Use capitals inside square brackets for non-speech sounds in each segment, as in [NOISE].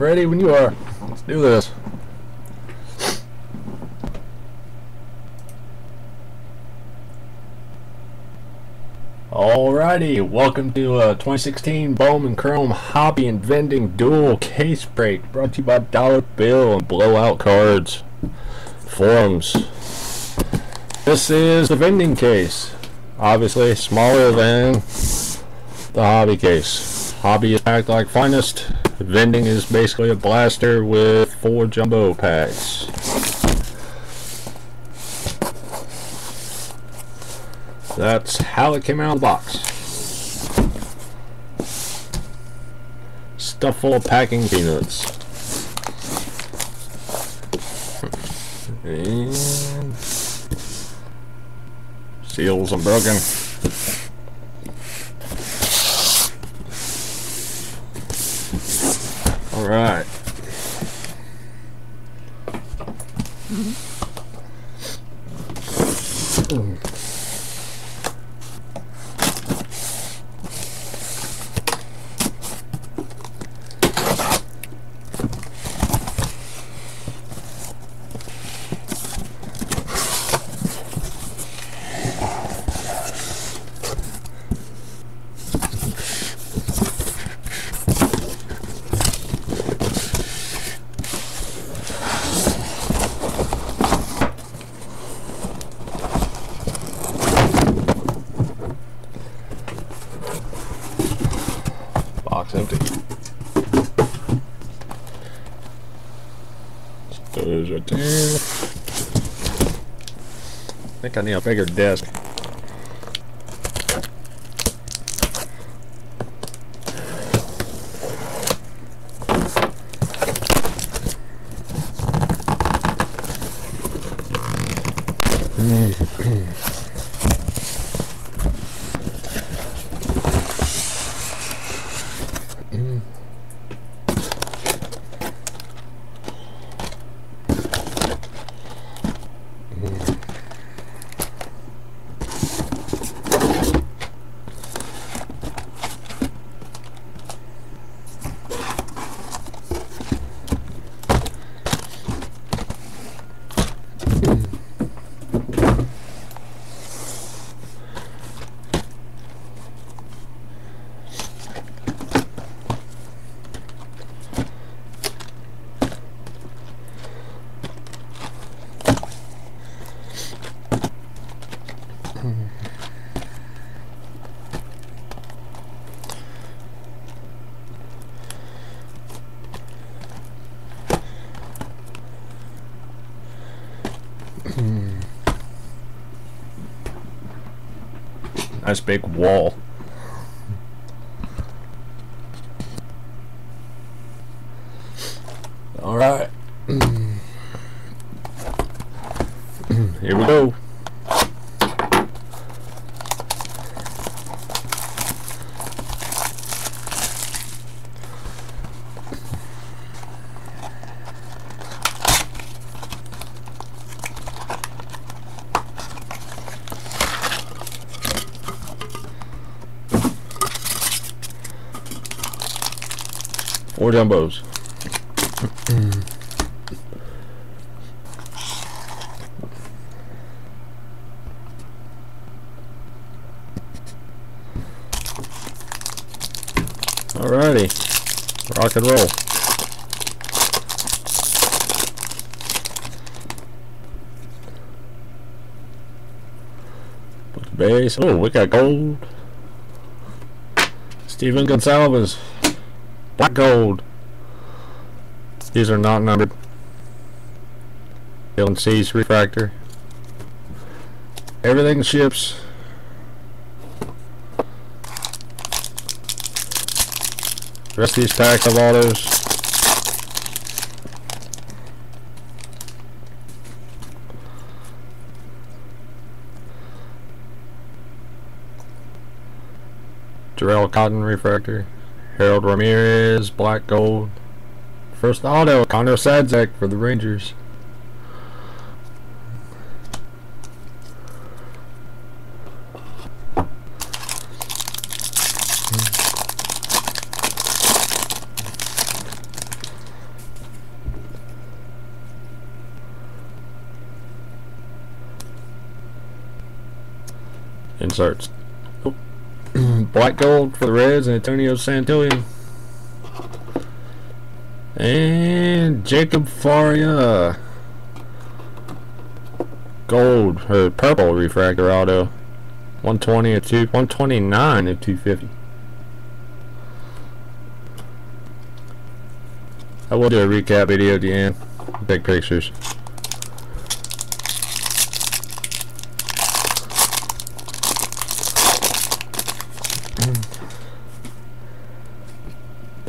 Ready when you are. Let's do this. Alrighty, welcome to uh, 2016 Bowman Chrome Hobby and Vending Dual Case Break brought to you by Dollar Bill and Blowout Cards Forums. This is the vending case. Obviously smaller than the hobby case. Hobby is packed like finest. Vending is basically a blaster with four jumbo packs. That's how it came out of the box. Stuff full of packing peanuts. And seals unbroken. All right. Box empty. Those right there. A bigger desk. Nice big wall. All right. Here we go. Four jumbos. Alrighty. Rock and roll. Put base. Oh, we got gold. Stephen Gonsalves. Black gold. These are not numbered. Dylan Cease refractor. Everything ships. Rest of these packs of autos. Jharel Cotton refractor. Harold Ramirez, black gold. First auto, Connor Sadzeck for the Rangers. Inserts. [CLEARS THROAT] Black gold for the Reds and Antonio Santillan. And Jacob Faria. Gold or purple refractor auto. 120 at 2 129 at 250. I will do a recap video at the end. Take pictures.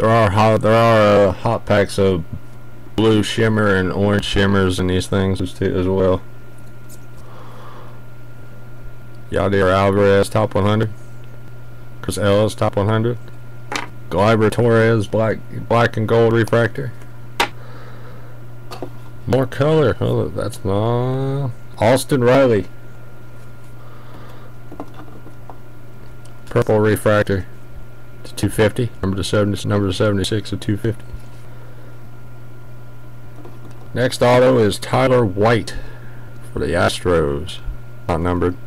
There are there are uh, hot packs of blue shimmer and orange shimmers in these things as, well. Yadier Alvarez top 100. Chris Ellis top 100. Gleyber Torres black black and gold refractor. More color. Oh, that's not Austin Riley. Purple refractor. 250. Number to 70, number 76 at 250. Next auto is Tyler White for the Astros. Not numbered.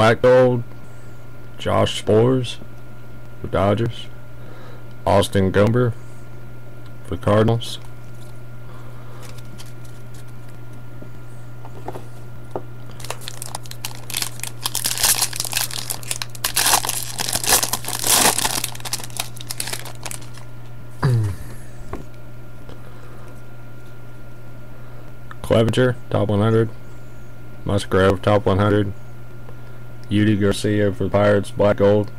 Black Gold, Josh for Dodgers, Austin Gomber for Cardinals. [CLEARS THROAT] Clevenger, top 100. Musgrove, top 100. Yeudy Garcia for Pirates, black gold.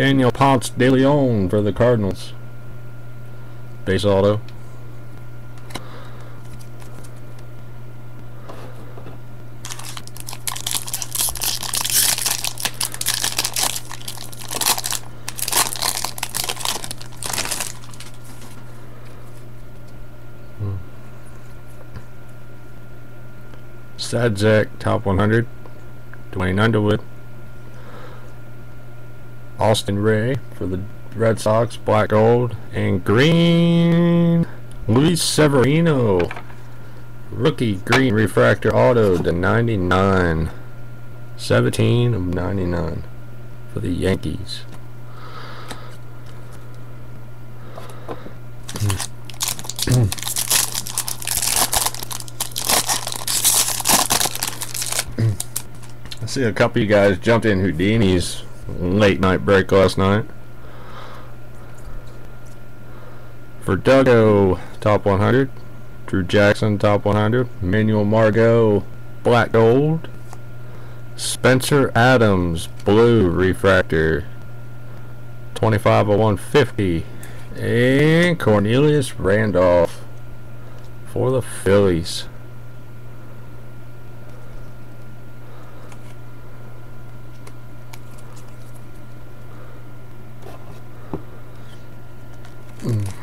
Daniel Ponce de Leon for the Cardinals. Base auto. Hmm. Sadzeck, top 100. Duane Underwood. Austin Rei for the Red Sox, black gold. And green, Luis Severino. Rookie green refractor auto to 99. 17 of 99 for the Yankees. [CLEARS THROAT] I see a couple of you guys jumped in Houdini's late night break last night. Verdugo, top 100. Drew Jackson, top 100. Manuel Margot, black gold. Spencer Adams, blue refractor. 25 of 150. And Cornelius Randolph for the Phillies. Mm.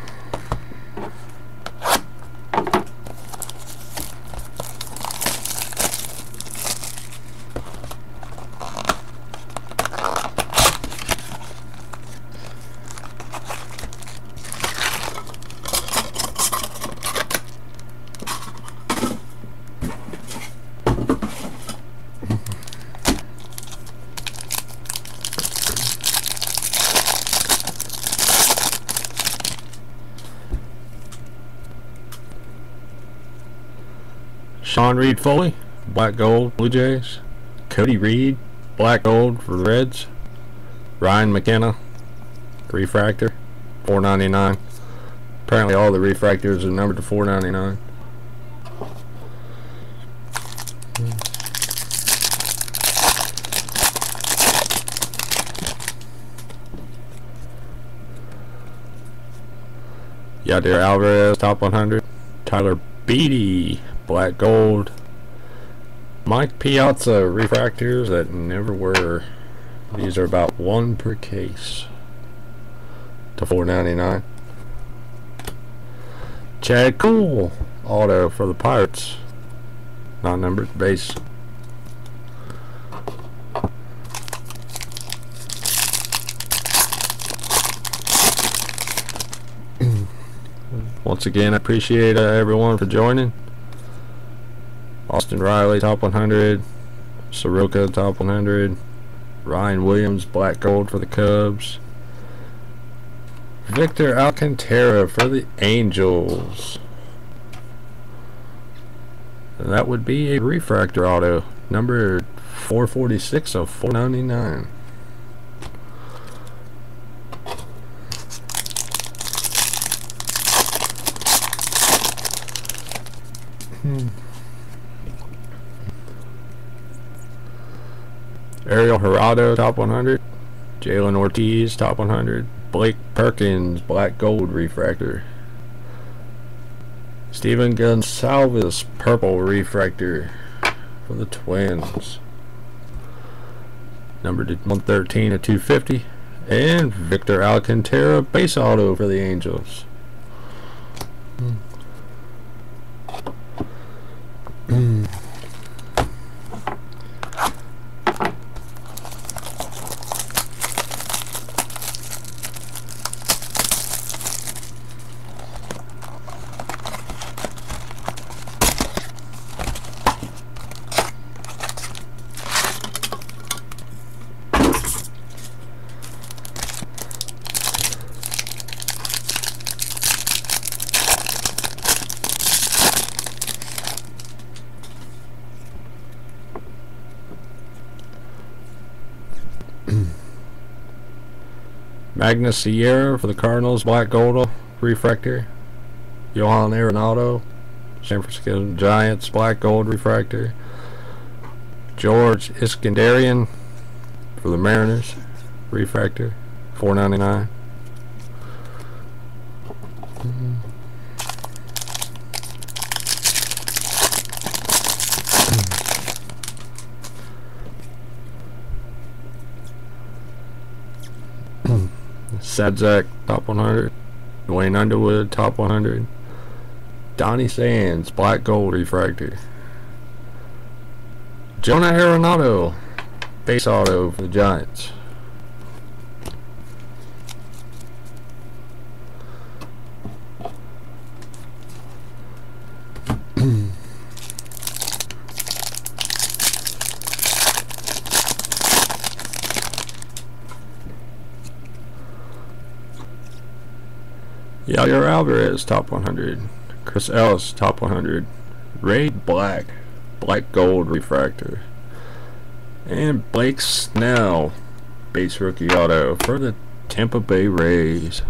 Sean Reid-Foley, Black Gold, Blue Jays. Cody Reed, Black Gold for the Reds. Ryan McKenna, refractor, 499. Apparently all the refractors are numbered to 499. Yadier Alvarez, top 100. Tyler Beede, black gold. Mike Piazza, refractors that never were. These are about one per case to 4.99. Chad Kuhl auto for the Pirates. Non numbered base. [CLEARS THROAT] Once again, I appreciate uh, everyone for joining. Austin Riley, top 100. Soroka, top 100. Ryan Williams, black gold for the Cubs. Victor Alcantara for the Angels. And that would be a refractor auto, number 446 of 499. Hmm. Ariel Jurado, top 100. Jalen Ortiz, top 100. Blake Perkins, black gold refractor. Stephen Gonsalves, purple refractor for the Twins. Number 113 at 250. And Victor Alcantara, base auto for the Angels. Hmm. [CLEARS THROAT] Magneuris Sierra for the Cardinals, black gold refractor. Jonah Arenado, San Francisco Giants, black gold refractor. George Iskandarian for the Mariners, refractor, 4.99. Sadzeck, top 100. Duane Underwood, top 100. Donnie Sands, black gold refractor. Jonah Arenado, base auto for the Giants. Yadier Alvarez, top 100. Chris Ellis, top 100. Ray Black, black gold refractor. And Blake Snell, base rookie auto for the Tampa Bay Rays.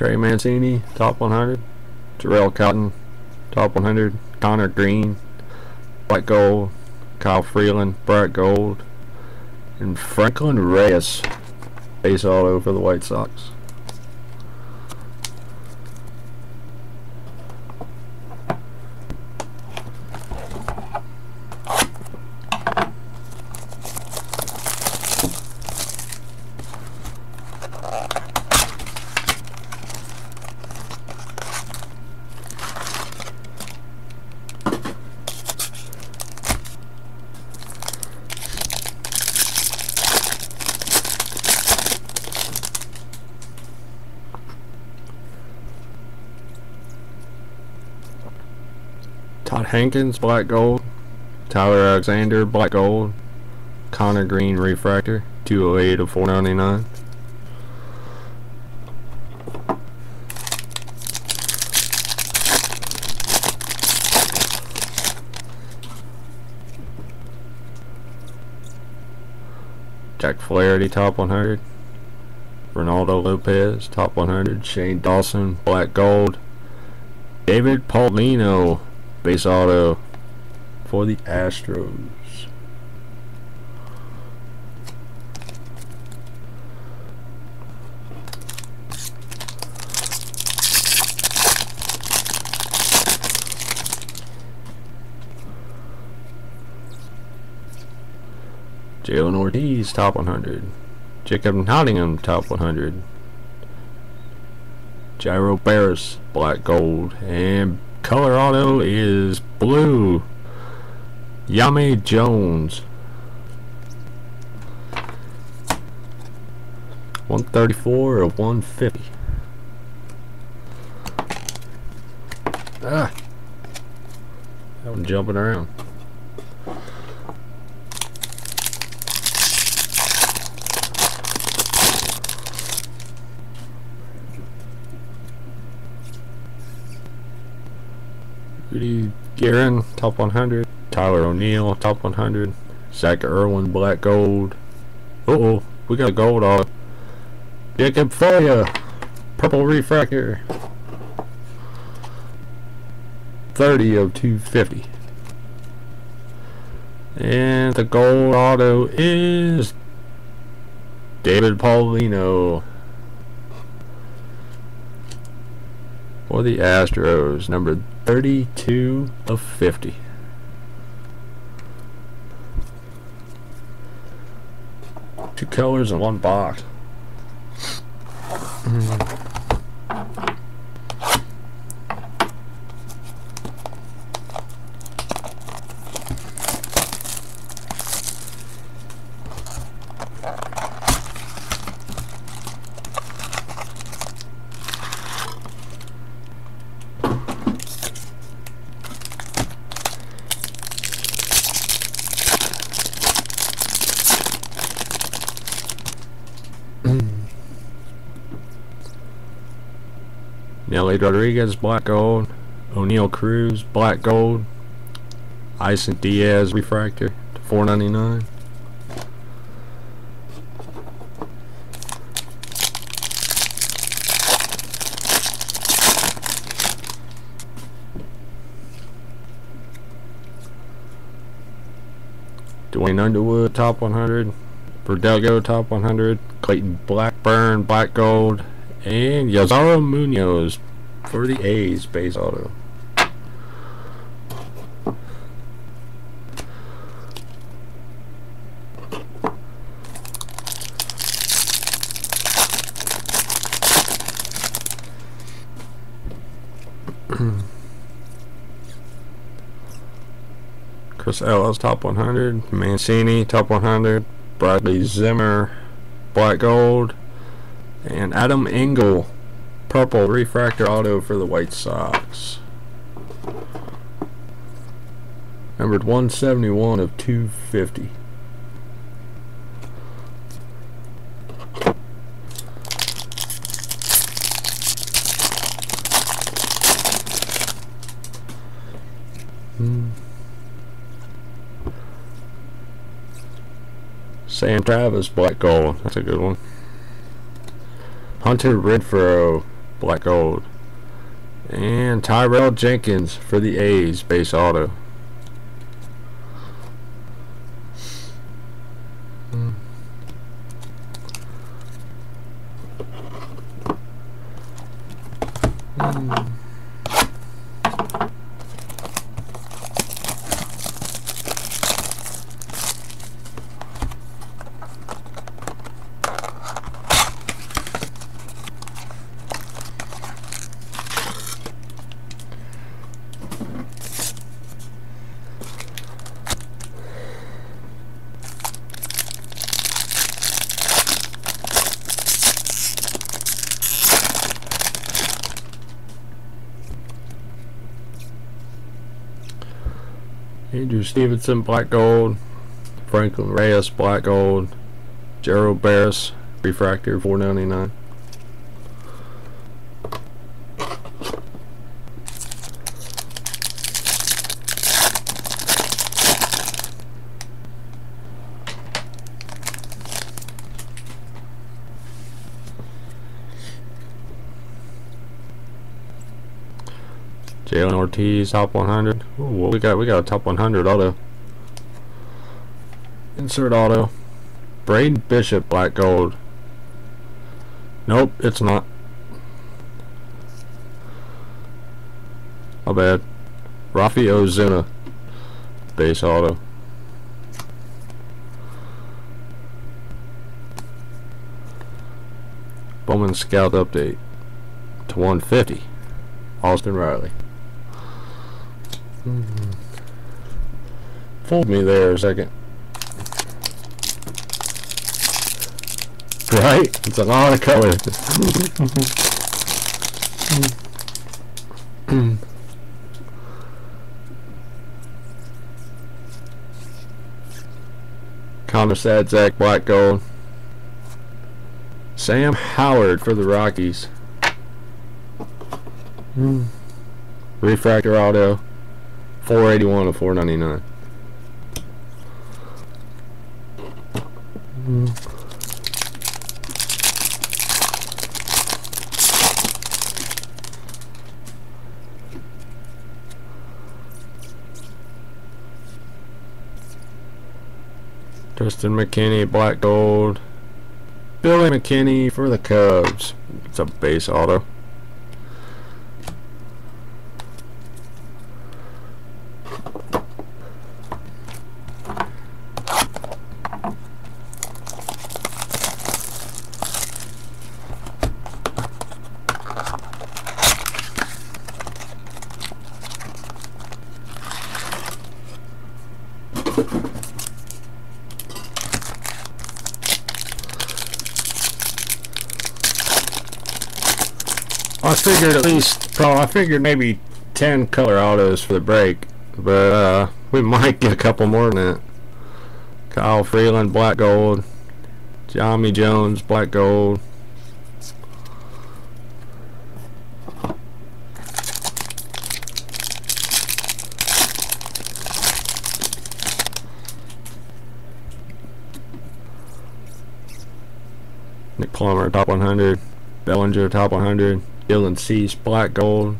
Trey Mancini, top 100. Jharel Cotton, top 100. Conner Green, white gold. Kyle Freeland, bright gold. And Franklin Reyes, base auto for the White Sox. Todd Hankins, black gold. Tyler Alexander, black gold. Conner Green, refractor, 208 of 499. Jack Flaherty, top 100. Reynaldo Lopez, top 100. Shane Dawson, black gold. David Paulino, base auto for the Astros. Jalen Ortiz, top 100. Jacob Nottingham, top 100. Jairo Beras, black gold. And color auto is blue. Yami Jones. 134 or 150. Ah. One jumping around. Rudy Guerin, top 100. Tyler O'Neill, top 100. Zach Irwin, black gold. Uh oh, we got a gold on. Jacob Faria, purple refractor. 30 of 250. And the gold auto is David Paulino. For the Astros, number 32 of 50. Two colors in one box. Hmm. Nelly Rodriguez, black gold. Oneil Cruz, black gold. Isan Diaz, refractor to 499. Duane Underwood, top 100. Verdugo, top 100. Clayton Blackburn, black gold. And Yairo Munoz for the A's base auto. Chris Ellis, top 100. Mancini, top 100. Bradley Zimmer, black gold. And Adam Engel, purple refractor auto for the White Sox. Numbered 171 of 250. Hmm. Sam Travis, black gold. That's a good one. Hunter Renfroe, black gold. And Tyrell Jenkins for the A's, base auto. Hmm. Hmm. Andrew Stevenson, black gold. Franklin Reyes, black gold. Gerald Barris, refractor, 499. Ortiz, top 100. Ooh, we got? We got a top 100 auto. Insert auto. Braden Bishop, black gold. Nope, it's not. My bad. Rafi Ozuna, base auto. Bowman Scout update to 150. Austin Riley. Mm -hmm. Fooled me there a second. Right? It's a lot of color. Connor Zach Black Gold. Sam Howard for the Rockies. Mm. Refractor auto. 481 to 499. Mm. Triston McKinney, black gold. Billy McKinney for the Cubs. It's a base auto. I figured at least, probably, I figured maybe 10 color autos for the break, but uh, we [LAUGHS] might get a couple more than that. Kyle Freeland, black gold. Johnny Jones, black gold. Nick Plummer, top 100. Bellinger, top 100. Dylan Cease, black gold.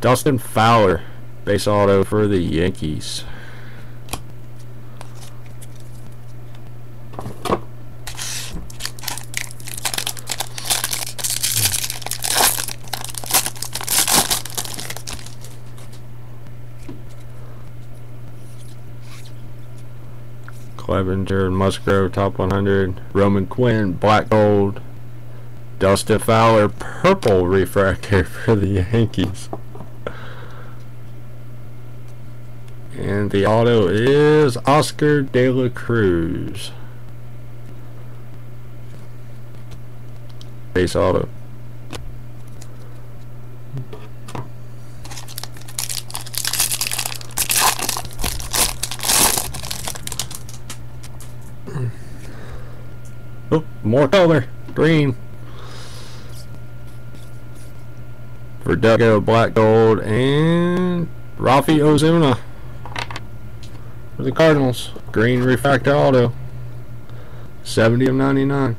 Dustin Fowler, base auto for the Yankees. Clevenger and Musgrove top 100. Roman Quinn black gold. Dustin Fowler, purple refractor [LAUGHS] for the Yankees. And the auto is Oscar De La Cruz. Base auto. Oh, more color. Green. Verdugo, Black Gold, and Rafi Ozuna for the Cardinals. Green Refractor Auto. 70 of 99.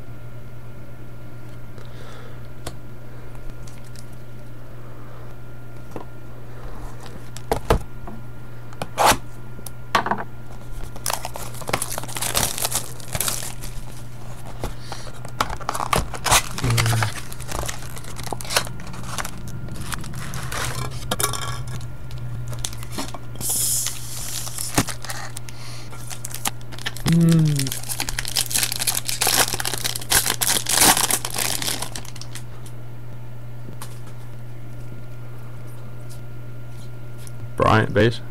Bryant base.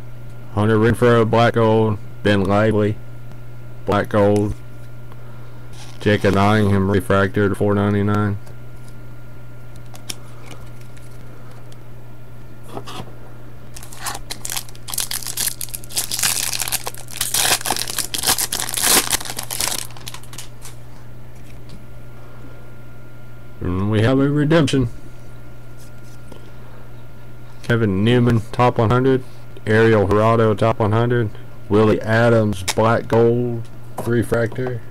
Renfroe, black gold. Ben Lively, black gold. Jacob Nottingham refractor to 499. And we have a redemption. Kevin Newman, top 100. Ariel Jurado, top 100. Willy Adames, black gold refractor.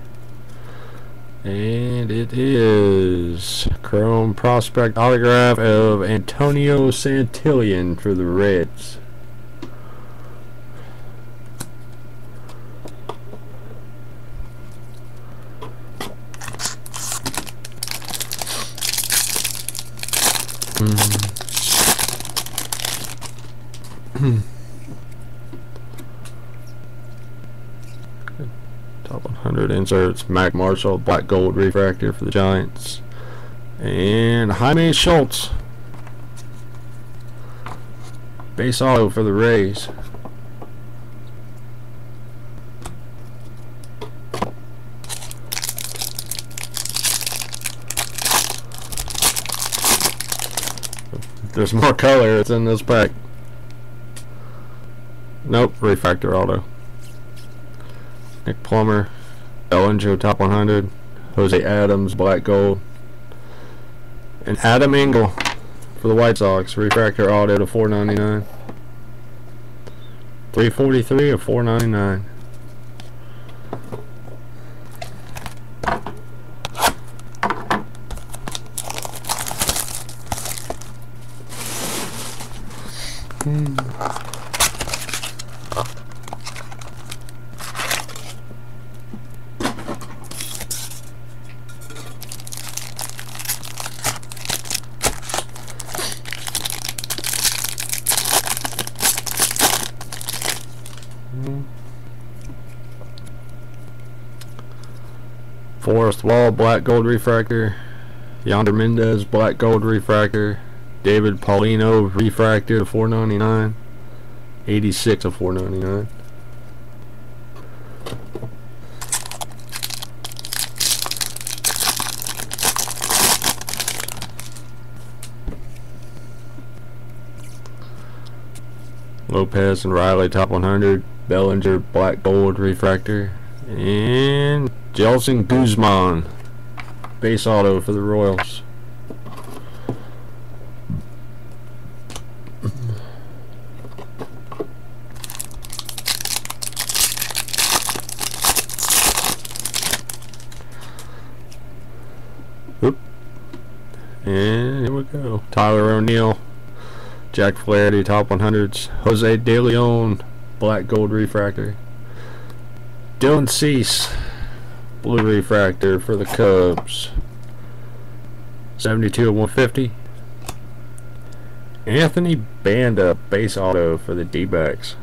And it is Chrome Prospect autograph of Antonio Santillan for the Reds. Top 100 inserts. Mac Marshall, black gold refractor for the Giants. And Jaime Schultz. Base auto for the Rays. There's more color. It's in this pack. Nope, refractor auto. Nick Plummer, Bellinger top 100, Jose Adams black gold, and Adam Engel for the White Sox refractor auto to 4.99. 343 or 4.99. Wall black gold refractor, Yohander Mendez black gold refractor, David Paulino refractor to 499, 86 of 499. Lopez and Riley top 100, Bellinger black gold refractor, and Jeison Guzman base auto for the Royals. Oop. And here we go. Tyler O'Neill, Jack Flaherty, top 100s. Jose De Leon, black gold refractor. Dylan Cease, blue refractor for the Cubs. 72 of 150. Anthony Banda, base auto for the D-backs.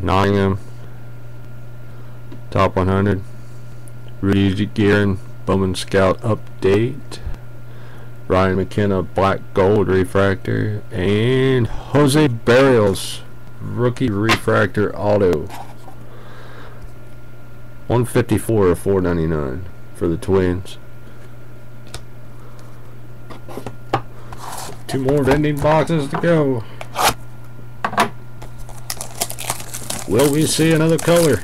Nottingham, top 100. Rudy Guerin, Bowman Scout update. Ryan McKenna, black gold refractor. And Jose Berrios, rookie refractor auto. 154 or 499 for the Twins. Two more vending boxes to go. Will we see another color?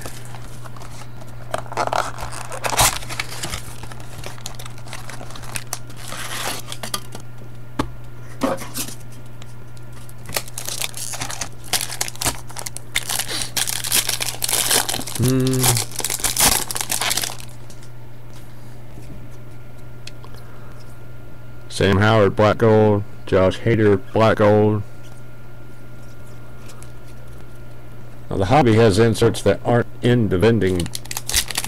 Hmm. Sam Howard, black gold. Josh Hader, black gold. Now the hobby has inserts that aren't in the vending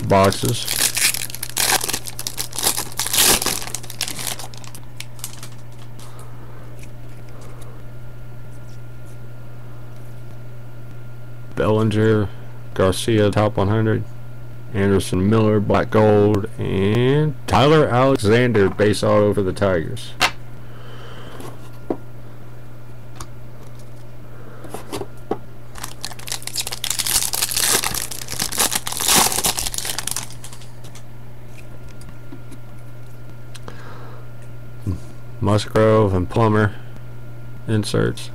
boxes. Bellinger, Garcia, top 100. Anderson Miller, black gold. And Tyler Alexander, base auto for the Tigers. Musgrove and Plummer inserts.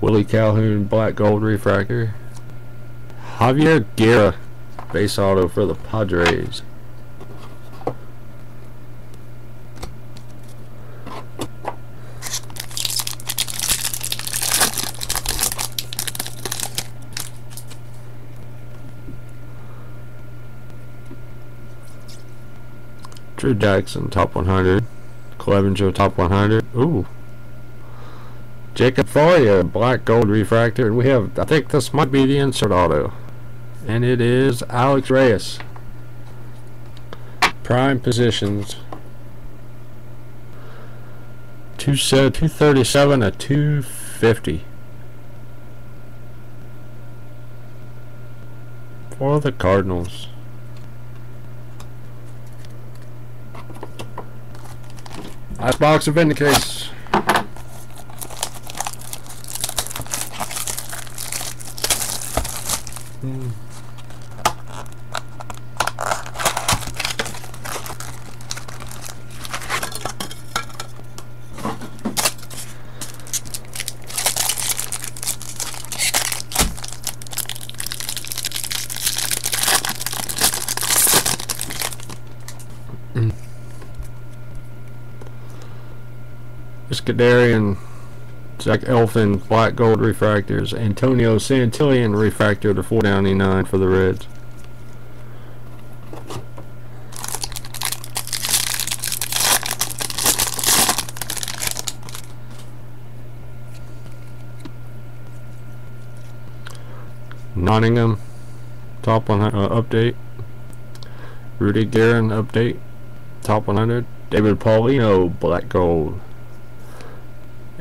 Willie Calhoun black gold refractor. Javier Guerra Base auto for the Padres. Drew Jackson, top 100. Clevenger, top 100. Ooh. Jacob Faria, black gold refractor. We have, I think this might be the insert auto. And it is Alex Reyes. Prime positions. Two, 237 to 250. For the Cardinals. Last box of Vindicase. Hmm. Scuderian, Zach Elfin, Black Gold Refractors, Antonio Santillan Refractor to 499 for the Reds. Nottingham, top 100 uh, update. Rudy Guerin update, top 100. David Paulino, black gold.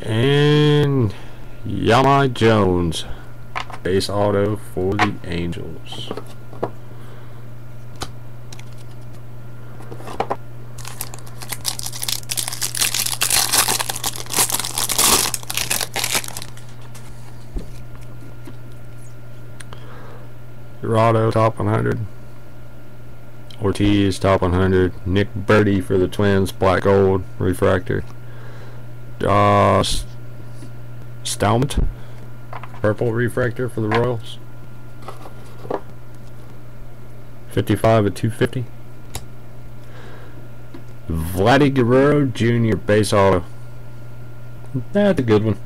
And Jahmai Jones, base auto for the Angels. Dorado, top 100. Ortiz, top 100. Nick Burdi for the Twins, black gold, refractor uh, purple refractor for the Royals. 55 at 250. Vladdy Guerrero Jr. base auto. That's a good one.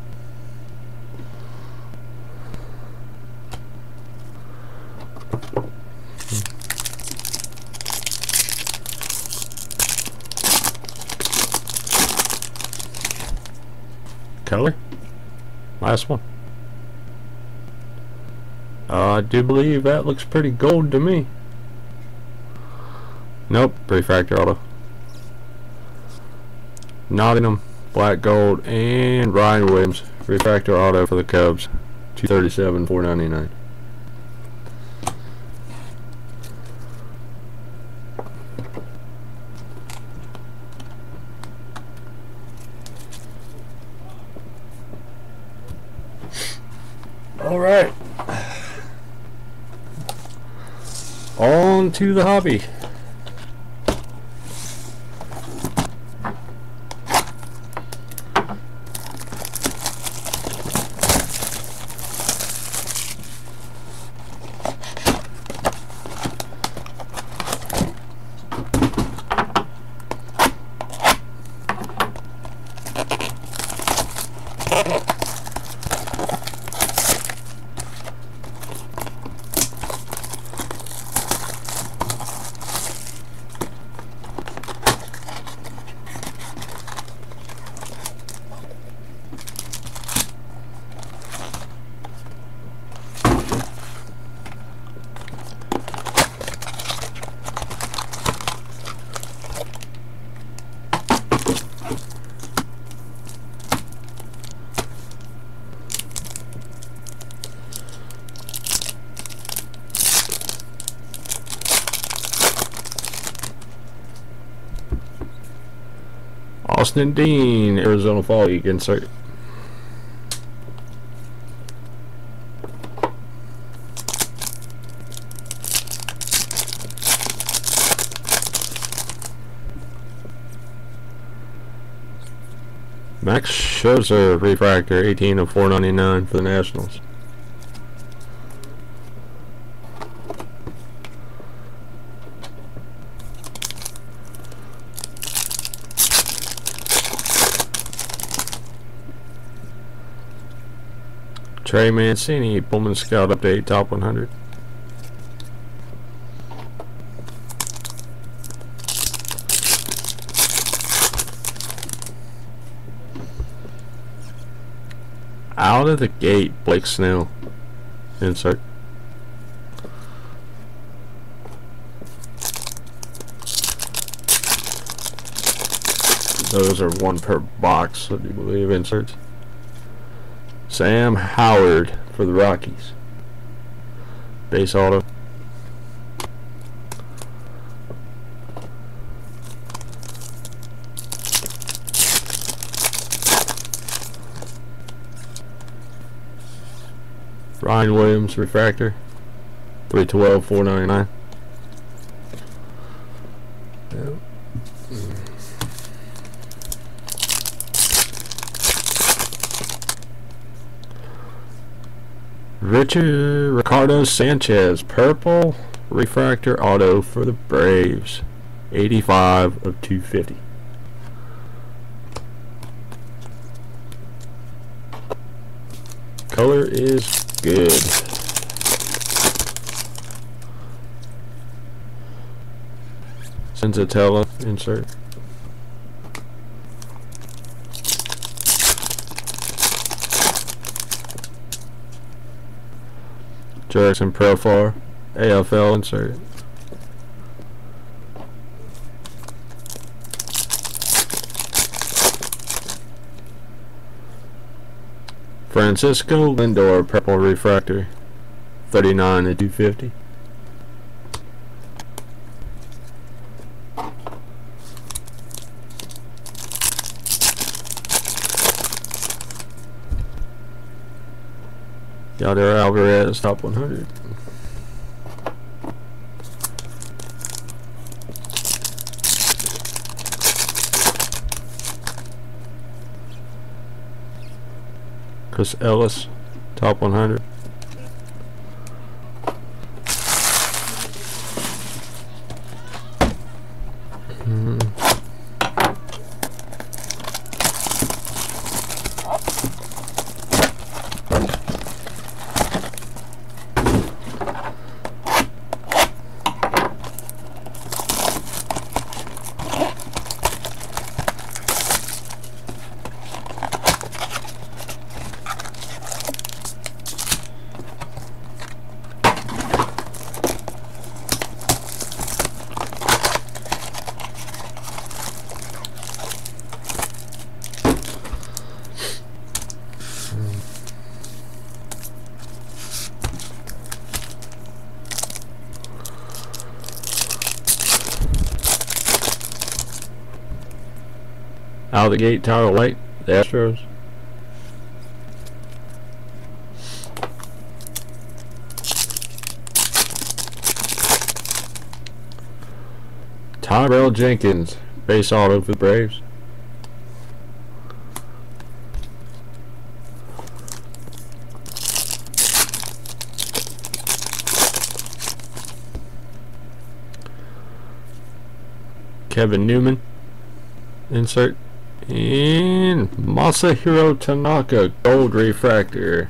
Last one. Uh, I do believe that looks pretty gold to me. Nope, refractor auto. Nottingham, black gold, and Ryan Williams, refractor auto for the Cubs. 237, 499. All right. On to the hobby. Austin Dean, Arizona Fall League insert. Max Scherzer refractor 18 of 499 for the Nationals. Trey Mancini, Bowman Scout Update, Top 100. Out of the gate, Blake Snell. Insert. Those are one per box, I do believe, inserts. Sam Howard for the Rockies. Base auto. Ryan Williams refractor. 312 499. Richard Ricardo Sanchez, purple refractor auto for the Braves. 85 of 250. Color is good. Senzatela insert. Jurickson Profar, AFL insert. Francisco Lindor Purple Refractor, 39 to 250. Yadier Alvarez, top 100. Chris Ellis, top 100. Gate, Tyler White, the Astros. Tyrell Jenkins, base auto for the Braves. Kevin Newman, insert. And Masahiro Tanaka Gold Refractor.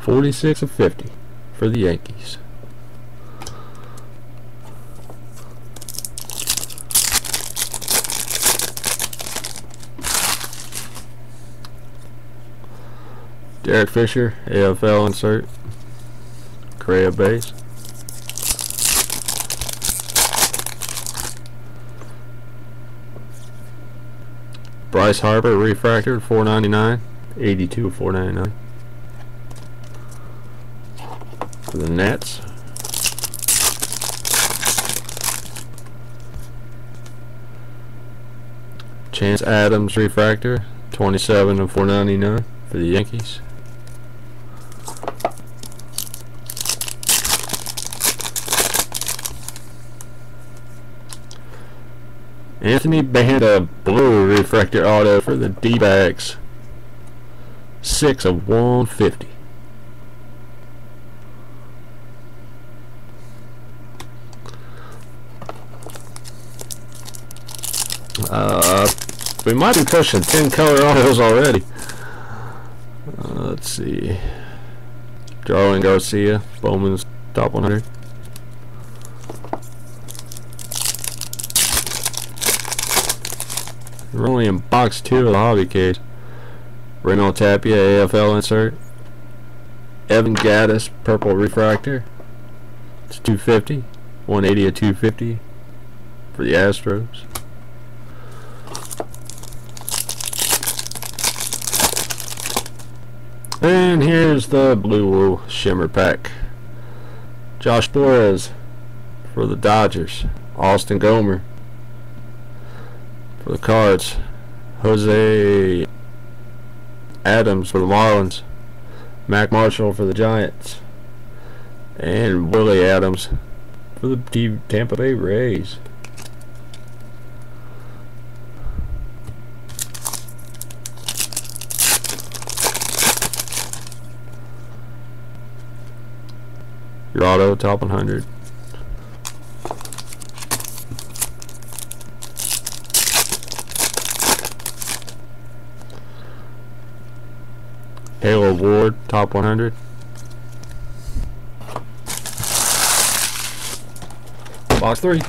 46 of 50 for the Yankees. Derek Fisher, AFL insert. Correa base. Bryce Harper refractor 499 82 499 for the Nets. Chance Adams refractor 27 of 499 for the Yankees Anthony Banda blue refractor auto for the D-backs. 6 of 150. Uh, we might be pushing 10 color autos already. let's see. Jarlin Garcia, Bowman's top 100. We're only in box two of the hobby case. Reno Tapia AFL insert. Evan Gattis, purple refractor. It's 250. 180 at 250 for the Astros. And here's the Blue Wool Shimmer Pack. Josh Torres for the Dodgers. Austin Gomber for the Cards. Jose Adams for the Marlins. Mac Marshall for the Giants. And Willy Adames for the Tampa Bay Rays. Your auto top 100. Halo Ward top 100. Box three.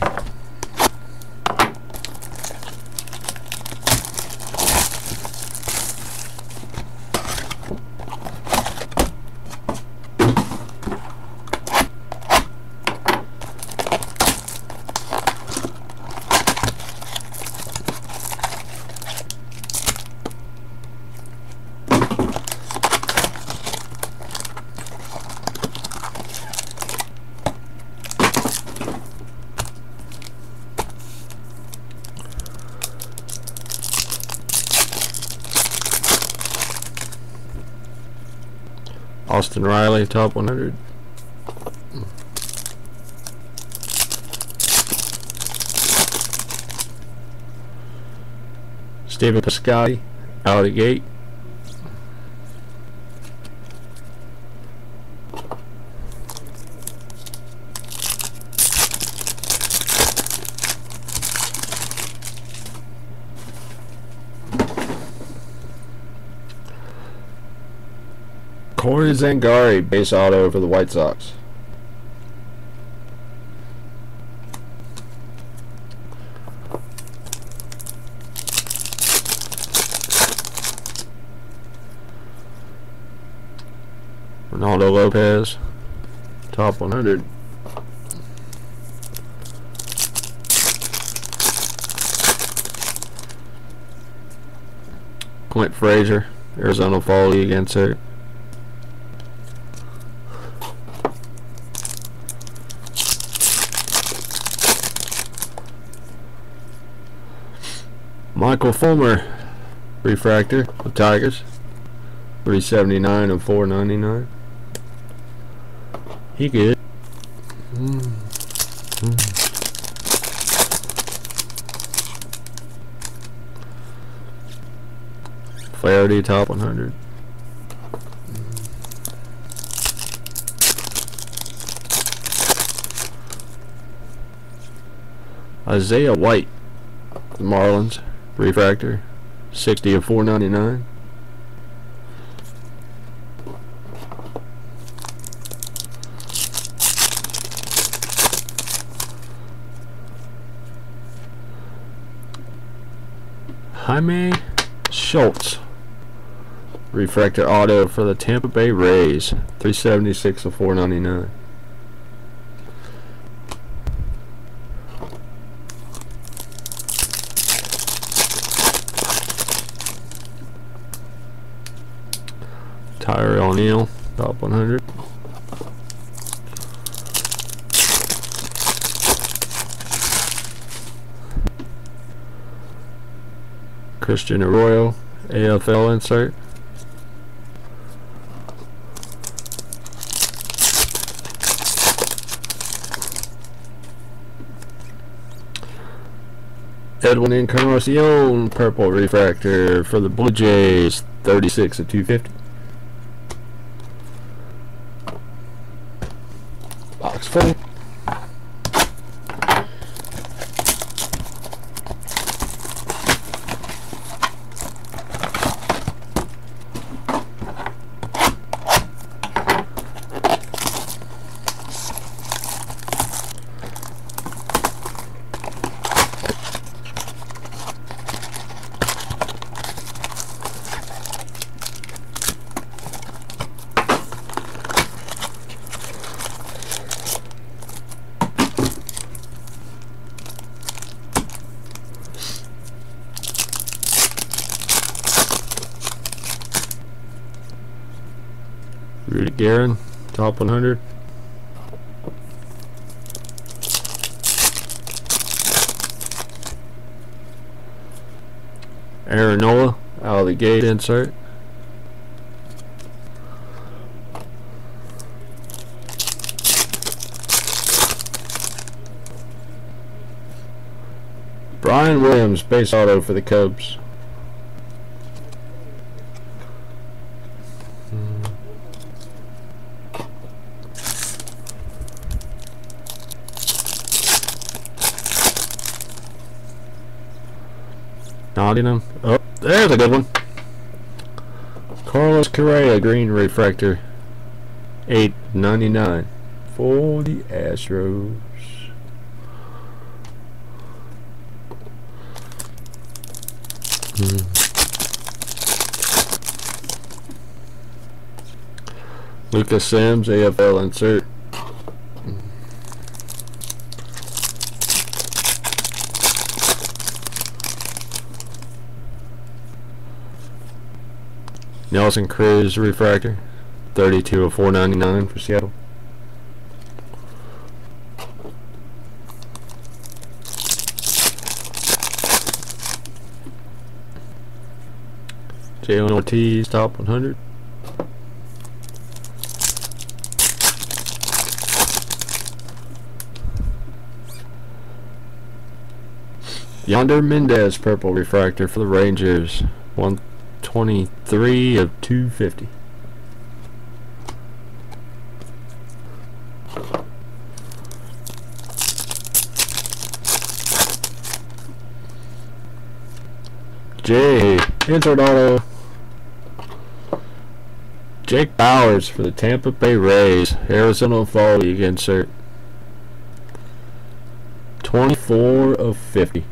Austin Riley, top 100. Stephen Piscotty, out of the gate. Corey Zangari, base auto for the White Sox. Reynaldo Lopez, top 100. Clint Frazier, Arizona Fall League insert. Michael Fulmer refractor of Tigers 379 and 499 he good mm. Mm. Flaherty top 100 Isaiah White the Marlins refractor 60 of 499 Jaime Schultz refractor auto for the Tampa Bay Rays 376 of 499 Tyler O'Neill, top 100. Christian Arroyo, AFL insert. Edwin Encarnacion, purple refractor for the Blue Jays, 36 of 250. Box full. Guerin, top 100. Aaron Nola, out of the gate insert. Brian Williams, base auto for the Cubs. Nottingham. Oh, there's a good one. Correa, green refractor. 8.99 for the Astros. Hmm. Lucas Sims, AFL insert. Nelson Cruz refractor, 32 of 499 for Seattle. Jhailyn Ortiz, top 100. Yohander Mendez purple refractor for the Rangers. 123 of 250. Jay, insert auto. Jake Bauers for the Tampa Bay Rays. Arizona Fall League insert. 24 of 50.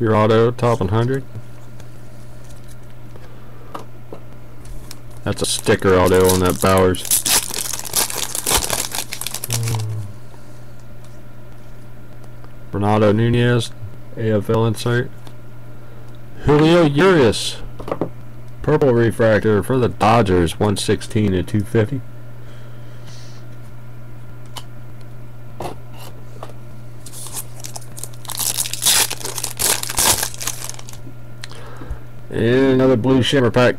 Your auto, top 100. That's a sticker auto on that Bauers. Renato Nunez, AFL insert. Julio Urias, purple refractor for the Dodgers, 116 and 250. And another blue shimmer pack.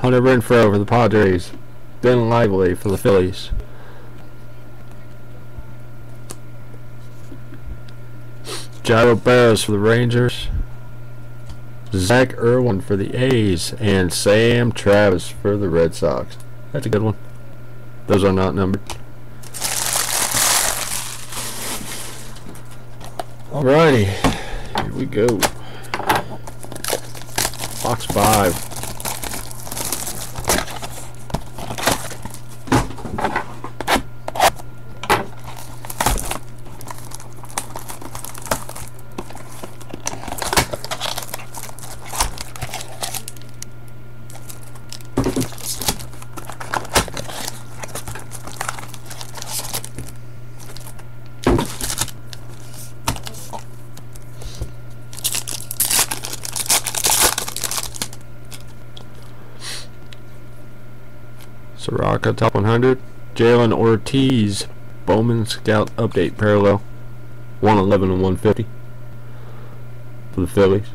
Hunter Renfroe for the Padres. Ben Lively for the Phillies. Jairo Beras for the Rangers. Zack Erwin for the A's. And Sam Travis for the Red Sox. That's a good one. Those are not numbered. Alrighty. Here we go. Box 5. Top 100. Jhailyn Ortiz Bowman Scout Update Parallel 111 and 150 for the Phillies.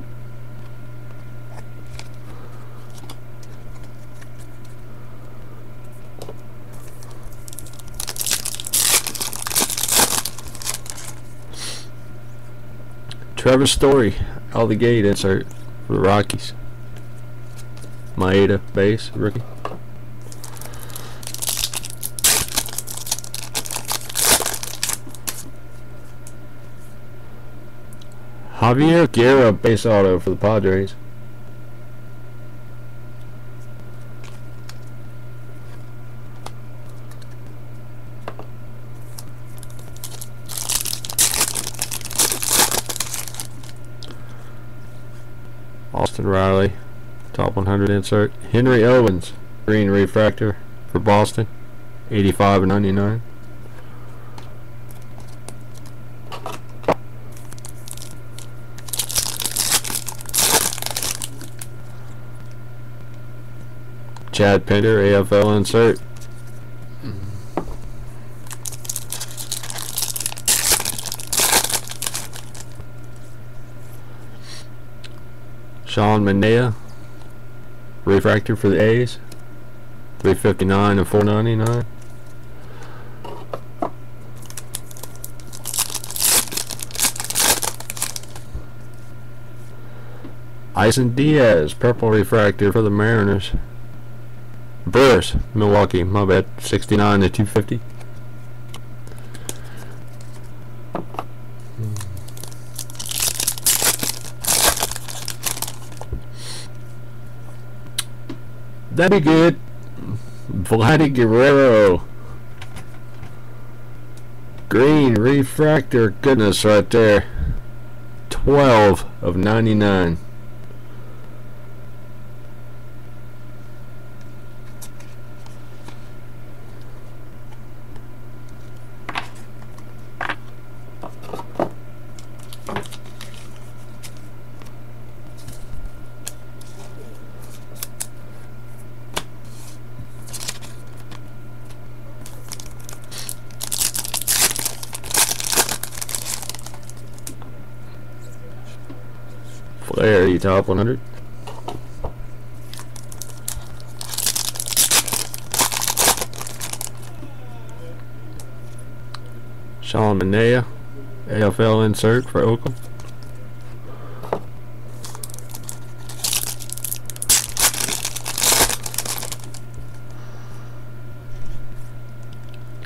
Trevor Story out the gate insert for the Rockies. Maeda base rookie. Javier Guerra base auto for the Padres. Austin Riley, top 100 insert. Henry Owens, green refractor for Boston, 85 and 99. Chad AFL insert. Sean Manaea, refractor for the A's, 359 and 499. Isan Diaz, purple refractor for the Mariners. Brewers, Milwaukee, my bad, 69 to 250. That'd be good. Vladdy Guerrero. Green refractor. Goodness, right there. 12 of 99. Flaherty top 100. Sean Manaea, AFL insert for Oakland.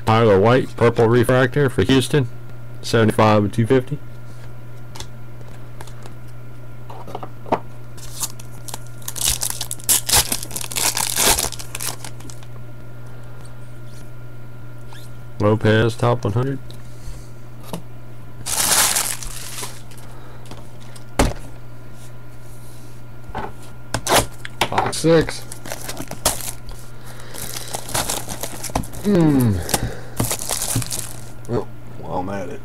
Tyler White, purple refractor for Houston, 75 and 250. Lopez, top 100. Box six. Hmm. Well, while I'm at it.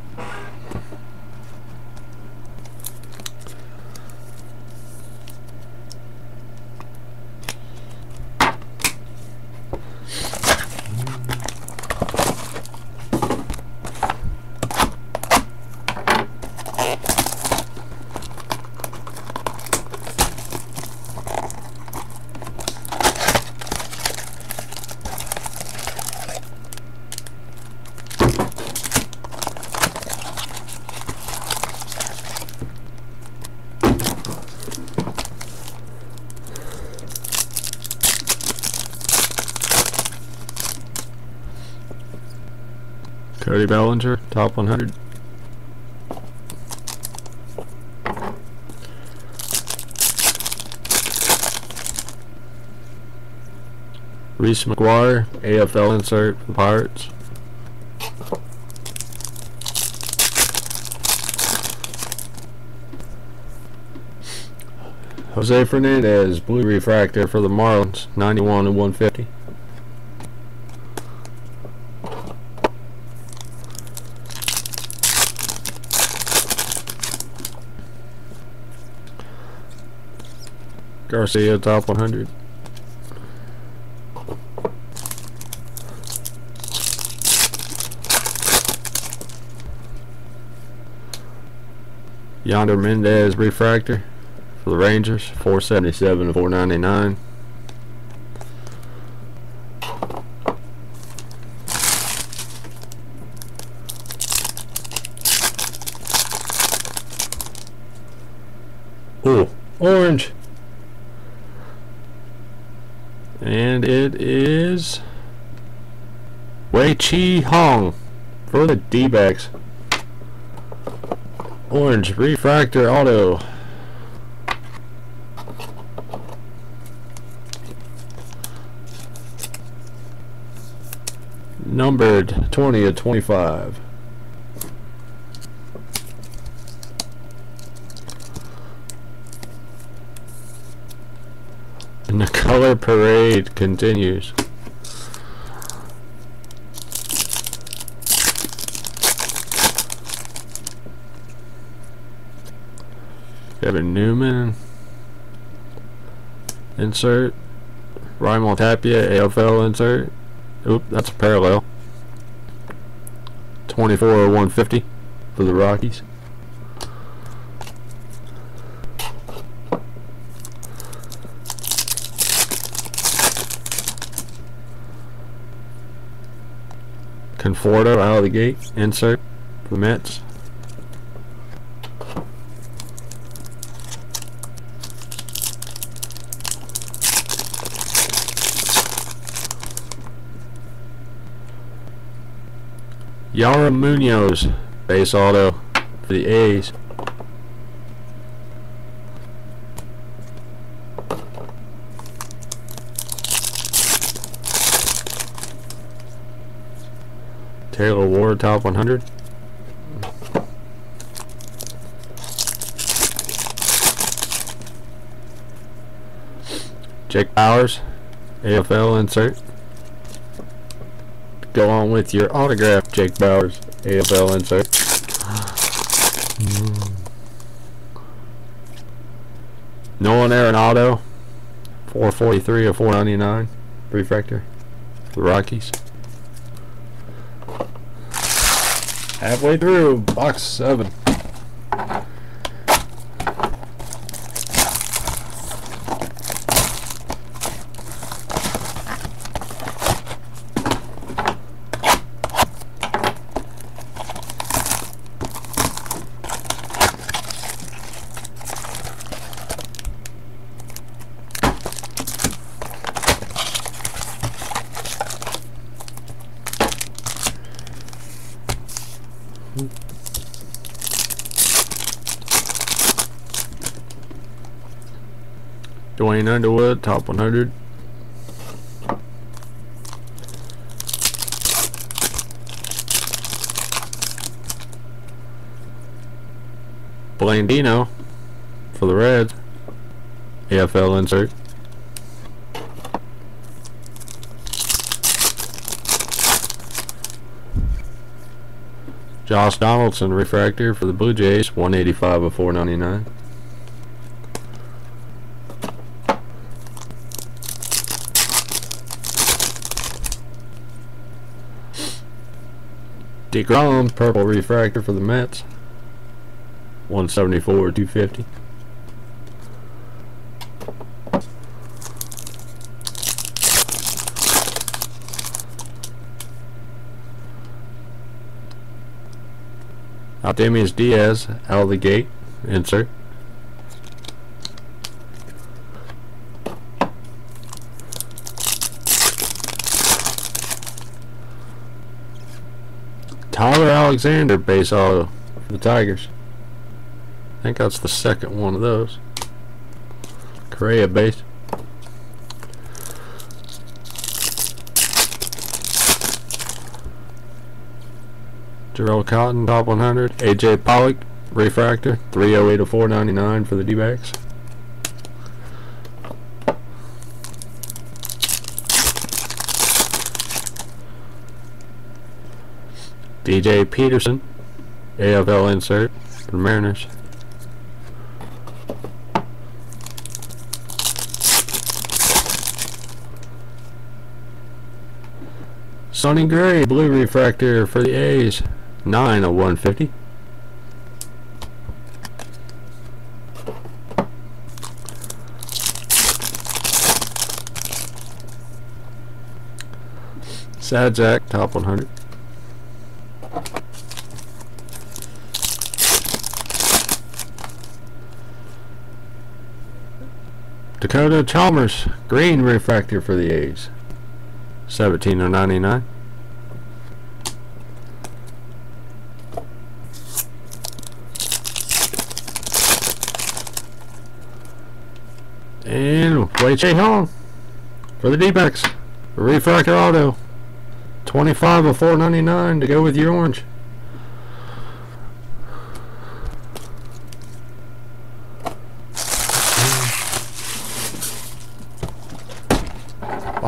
Cody Bellinger, top 100. Reese McGuire, AFL insert for Pirates. Jose Fernandez, blue refractor for the Marlins, 91 and 150. Garcia, top 100. Yohander Mendez refractor for the Rangers, 477 to 499. Ooh, orange. And it is Wei Chieh Huang for the D-backs. Orange refractor auto. Numbered 20 of 25. And the color parade continues. Kevin Newman. Insert. Raimel Tapia, AFL insert. Oop, that's a parallel. 24 or 150 for the Rockies. Conforto out of the gate, insert for the Mets. Yairo Munoz, base auto for the A's. Taylor Ward, top 100. Jake Bauers, AFL insert. Go on with your autograph, Jake Bauers, AFL insert. Nolan Arenado, 443 or 499, refractor, the Rockies. Halfway through, box seven. Duane Underwood, top 100. Blandino for the Reds. AFL insert. Josh Donaldson refractor for the Blue Jays, 185 of 499. DeGrom, purple refractor for the Mets. 174 250. Damian Diaz out of the gate. Insert. Tyler Alexander base auto for the Tigers. I think that's the second one of those. Correa base. Jharel Cotton, top 100. AJ Pollock, refractor, 308 to 499 for the D-backs. DJ Peterson, AFL insert for the Mariners. Sonny Gray, blue refractor for the A's. 9 of 150. Jack, top 100. Dakota Chalmers, green refractor for the A's. 17 of 99. And Wei-Chieh Huang for the D-backs. Refractor auto. 25 of 499 to go with your orange.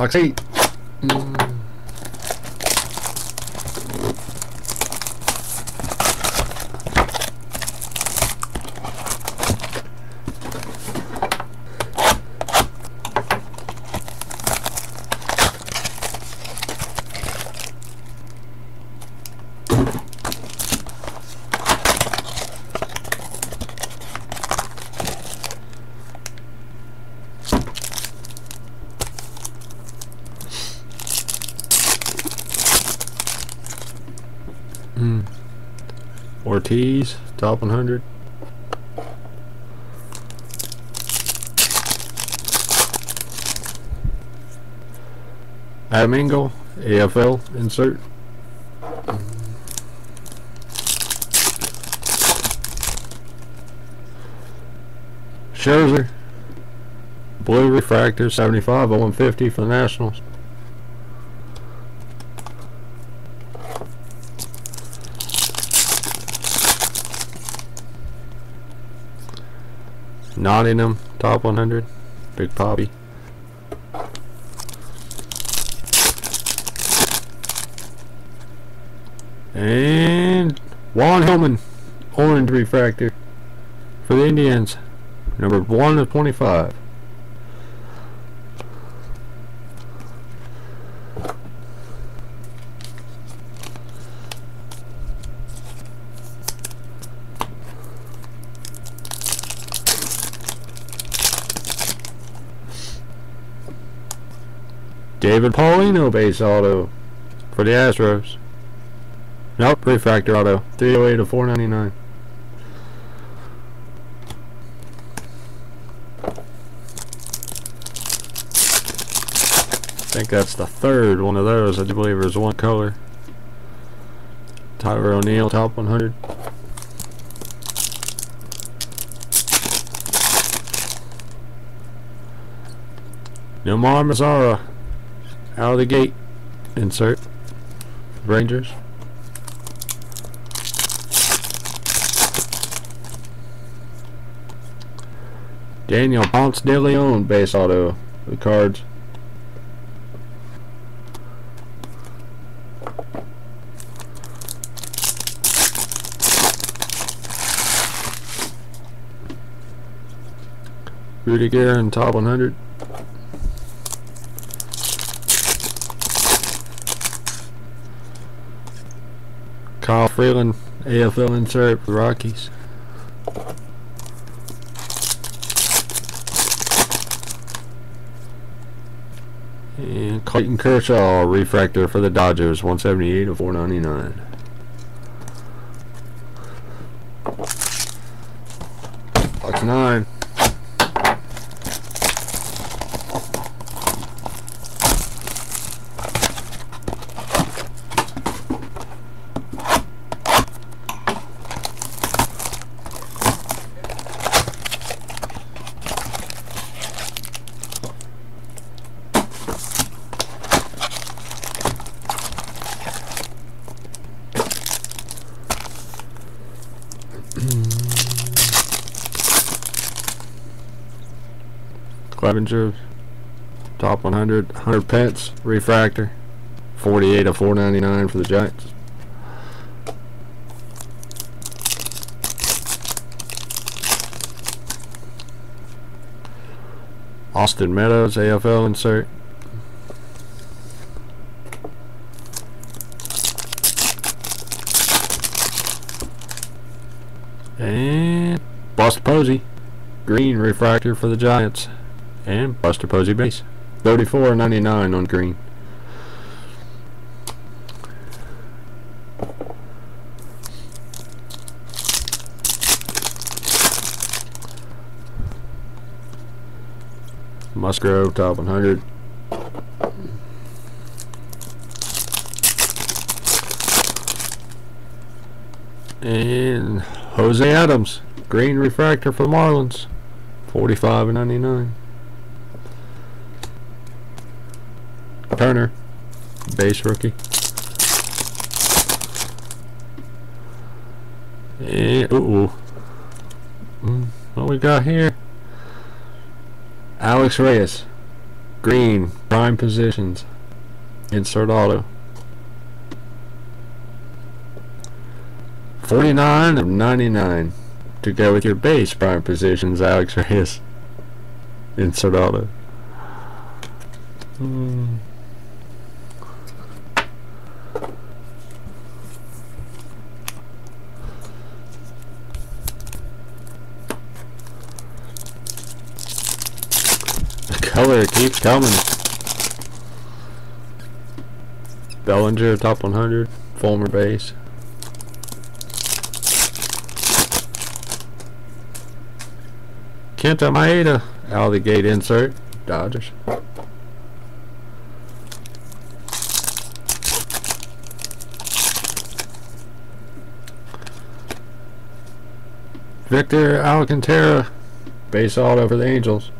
Box 8. Mm. Ortiz, top 100. Adam Engel, AFL insert. Scherzer, blue refractor, 75 150 for the Nationals. Nottingham, top 100. Big Poppy. And Juan Hillman, orange refractor for the Indians. Number 1 of 25. David Paulino base auto for the Astros. Nope, refractor auto. 308 to 499. I think that's the third one of those. I do believe there's one color. Tyler O'Neill, top 100. Nomar Mazara, out of the gate. Insert. Rangers. Daniel Ponce de Leon base auto. The cards. Rudy Guerin top 100. Kyle Freeland, AFL insert for the Rockies. And Clayton Kershaw, refractor for the Dodgers, 178 to 499. Box 9. Clevenger, top 100, Hunter Pence, refractor, 48 of 499 for the Giants. Austin Meadows, AFL insert. And Buster Posey, green refractor for the Giants. And Buster Posey base. 34.99 on green. Musgrove top 100. And Jose Adams, green refractor for the Marlins, 45 and 99. Turner, base rookie. And, ooh, mm, what we got here? Alex Reyes, green, prime positions, insert auto. 49 of 99 to go with your base prime positions, Alex Reyes. Insert auto. Talman. Bellinger, top 100, former base. Kenta Maeda, out of the gate insert, Dodgers. Victor Alcantara, base auto over the Angels.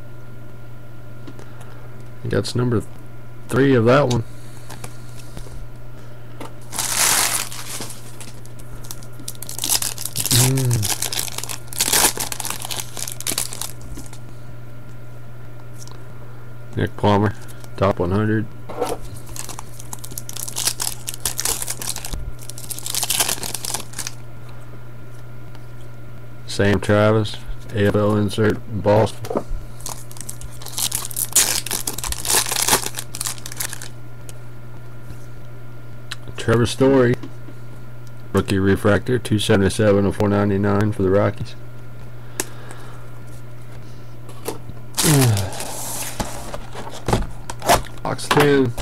That's number three of that one. Mm. Nick Palmer, top 100. Sam Travis, AFL insert Boston. Trevor Story, rookie refractor, 277 of 499 for the Rockies. Box 10.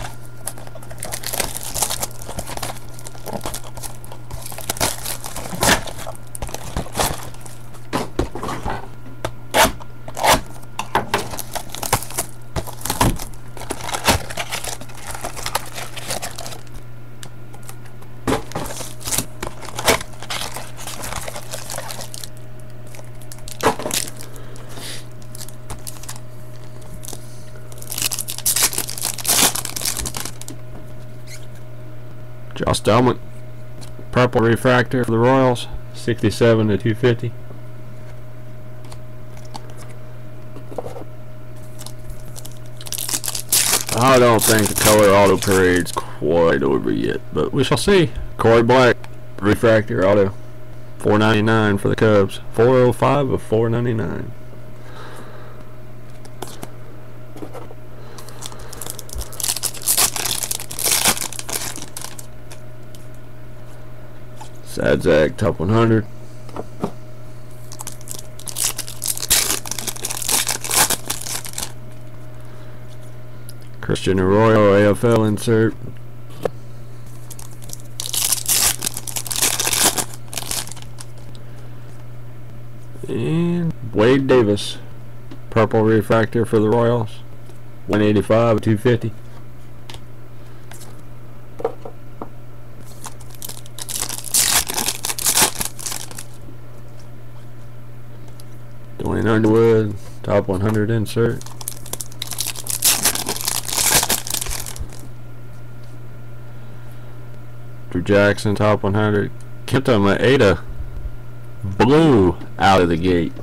Delmont, purple refractor for the Royals, 67 to 250. I don't think the color auto parade's quite over yet, but we shall see. Corey Black, refractor auto, 499 for the Cubs, 405 of 499. Sadzeck top 100. Christian Arroyo AFL insert. And Wade Davis, purple refractor for the Royals, 185 250. Underwood, top 100 insert. Drew Jackson, top 100. Kenta Maeda, blue out of the gate.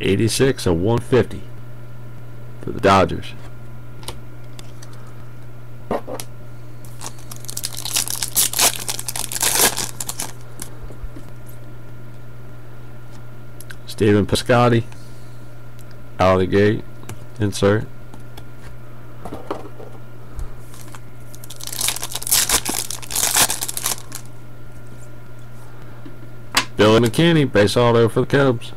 86 of 150 for the Dodgers. Stephen Piscotty. Out of the gate. Insert. Billy McKinney base auto for the Cubs.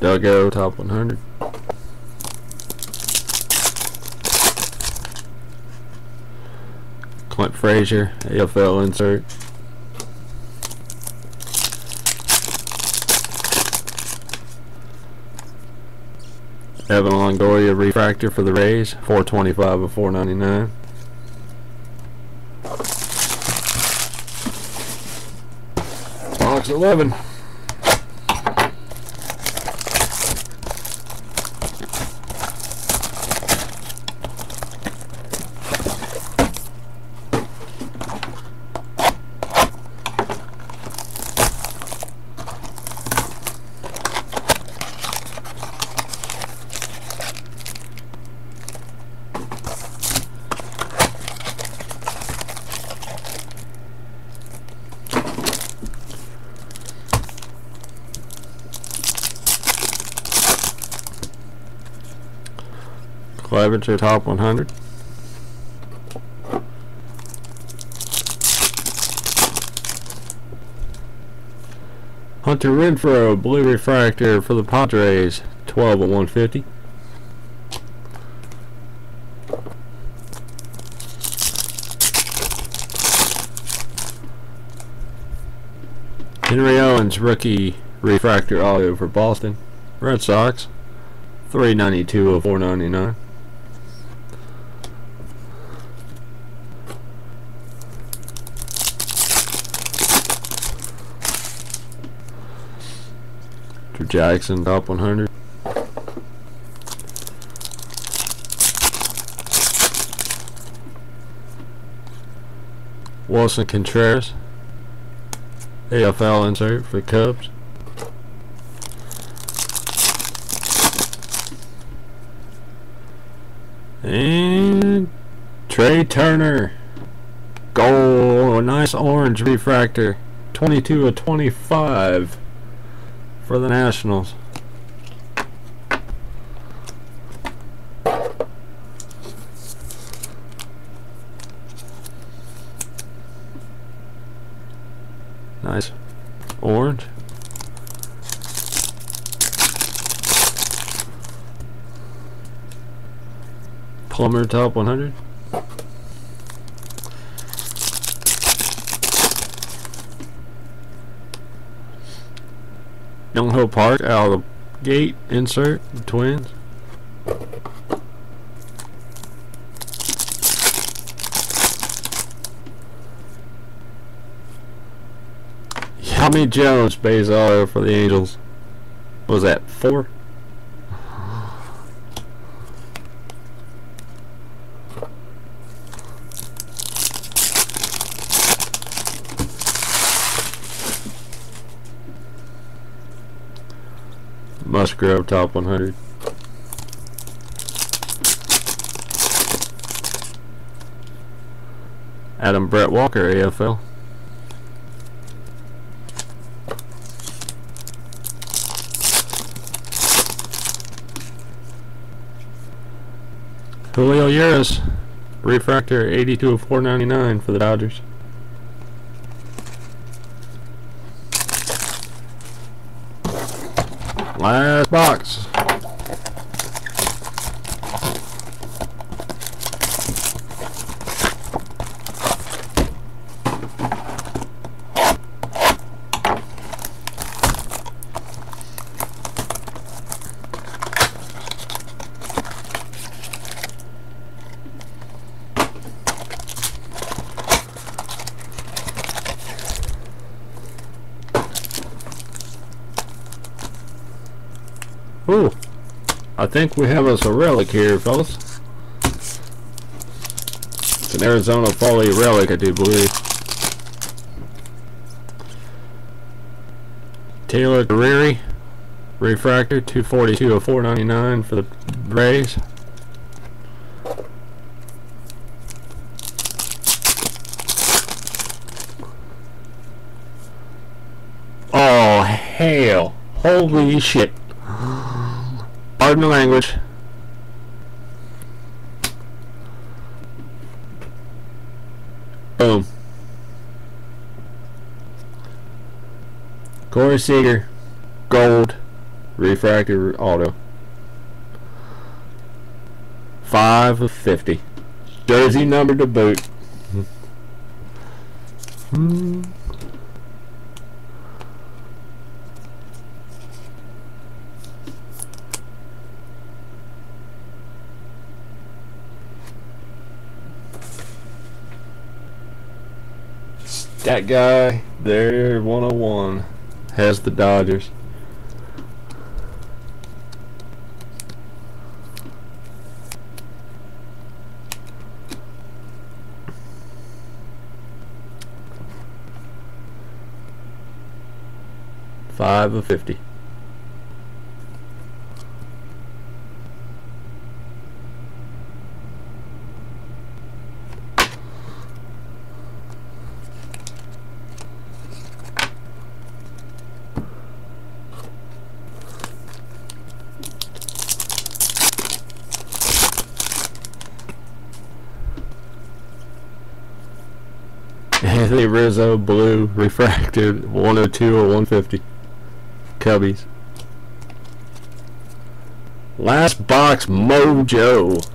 Duggo top 100 Clint Frazier, AFL insert. Evan Longoria refractor for the Rays, 425 of 499. Box 11. over to top 100. Hunter Renfroe, blue refractor for the Padres, 12 at 150. Henry Owens, rookie refractor auto for Boston. Red Sox, 392 of 499. Jackson, top 100. Willson Contreras. AFL insert for Cubs. And Trea Turner. Gold. Nice orange refractor. 22 of 25 for the Nationals. Nice. Orange. Plummer top 100. Young Park out of the gate insert the twins. Tommy Jones base auto for the Angels. What was that four? Musgrove top 100. Adam Brett Walker AFL. Julio Urias, refractor 82 of 499 for the Dodgers. Last box. Ooh, I think we have us a relic here, fellas. It's an Arizona Folly relic, I do believe. Taylor Guerrieri, refractor, 242 of 499 for the Rays. Oh, hell. Holy shit. Pardon the language. Boom. Corey Seager, gold, refractor auto. 5 of 50. Jersey number to boot. Hmm. That guy there, 101, has the Dodgers. Five of fifty. Anthony Rizzo, blue, refracted, 102 or 150. Cubbies. Last box, Mojo.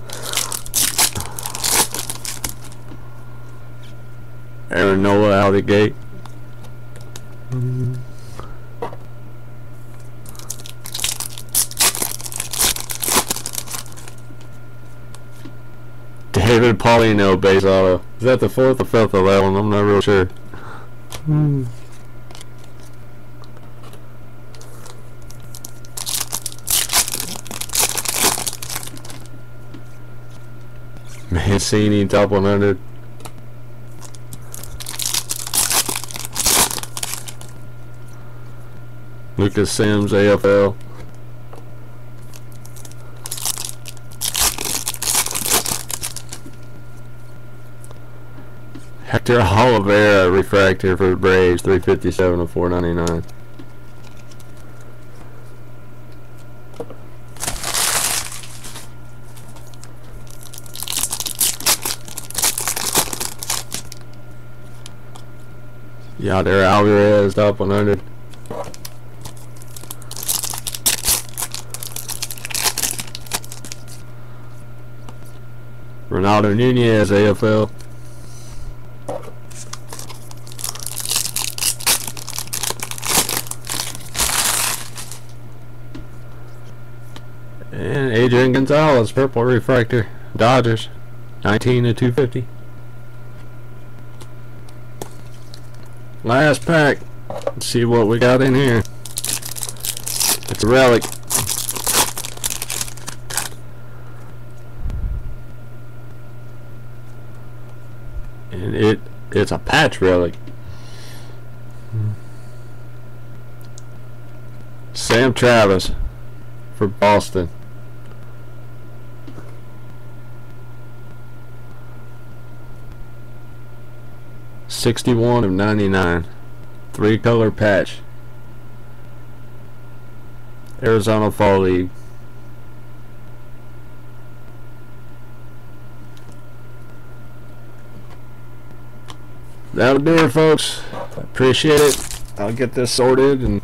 Aaron Nola out of the gate. David Paulino base auto. Is that the fourth or fifth of that one? I'm not real sure. Mm. Mancini top 100. Lucas Sims AFL. Hector [LAUGHS] Olivera refractor for the Braves, 357 of 499. Yeah, Yadier Alvarez, top 100. Renato Nunez, AFL. And Adrian Gonzalez, purple refractor, Dodgers, 19 to 250. Last pack. Let's see what we got in here. It's a relic. And it it's a patch relic. Sam Travis for Boston. Sixty-one of ninety-nine. Three color patch. Arizona Fall League. That'll do it, folks. Appreciate it. I'll get this sorted and